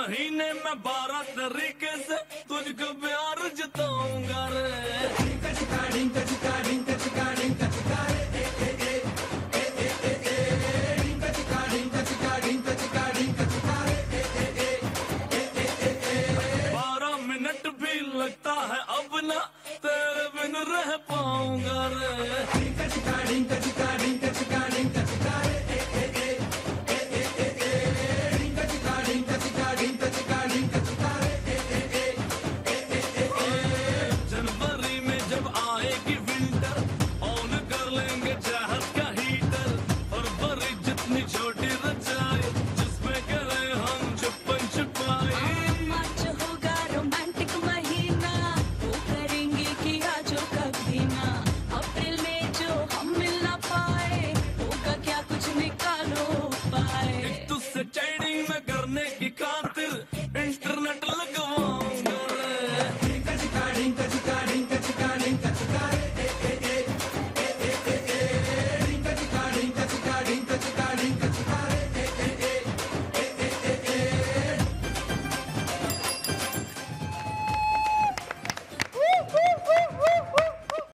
महीने में बारह तरीके से तुझको प्यार जताऊँगा रे। बारह मिनट भी लगता है अब ना तेरे बिन रह पाऊँगा रे। nigga